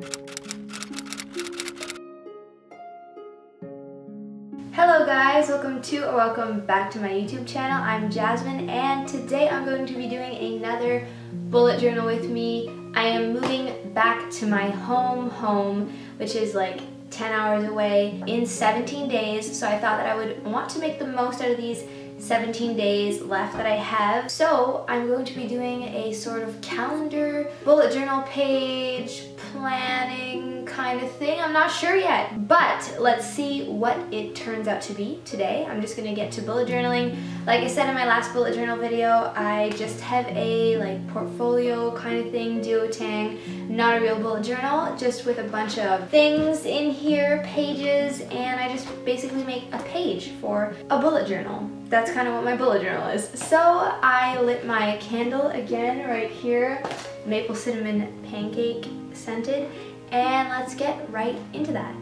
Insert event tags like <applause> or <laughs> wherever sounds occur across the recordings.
Hello guys, welcome to or welcome back to my YouTube channel. I'm Jasmine and today I'm going to be doing another bullet journal with me. I am moving back to my home home, which is like 10 hours away in 17 days. So I thought that I would want to make the most out of these 17 days left that I have. So I'm going to be doing a sort of calendar, bullet journal page, planning kind of thing. I'm not sure yet, but let's see what it turns out to be today. I'm just gonna get to bullet journaling. Like I said in my last bullet journal video, I just have a like portfolio kind of thing, duotang, not a real bullet journal, just with a bunch of things in here, pages, and I just basically make a page for a bullet journal. That's kind of what my bullet journal is. So I lit my candle again right here, maple cinnamon pancake scented, and let's get right into that.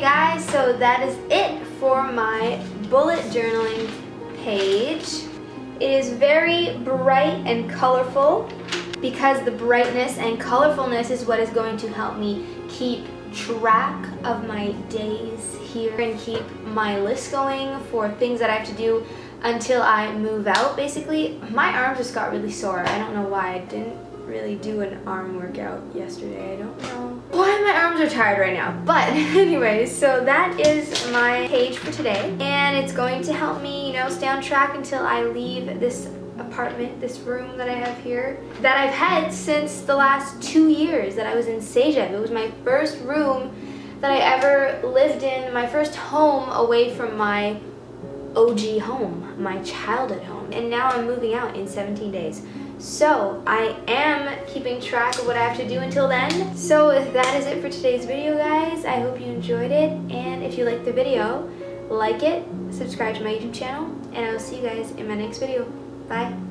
Guys, so that is it for my bullet journaling page. It is very bright and colorful because the brightness and colorfulness is what is going to help me keep track of my days here and keep my list going for things that I have to do until I move out basically. My arms just got really sore. I don't know why. I didn't really do an arm workout yesterday. I don't know why my arms are tired right now. But <laughs> anyways, so that is my page for today. And it's going to help me, you know, stay on track until I leave this apartment, this room that I have here, that I've had since the last two years that I was in CEGEP. It was my first room that I ever lived in, my first home away from my OG home, my childhood home. And now I'm moving out in 17 days. So I am keeping track of what I have to do until then. So that is it for today's video, guys. I hope you enjoyed it. And if you liked the video, like it, subscribe to my YouTube channel, and I will see you guys in my next video. Bye.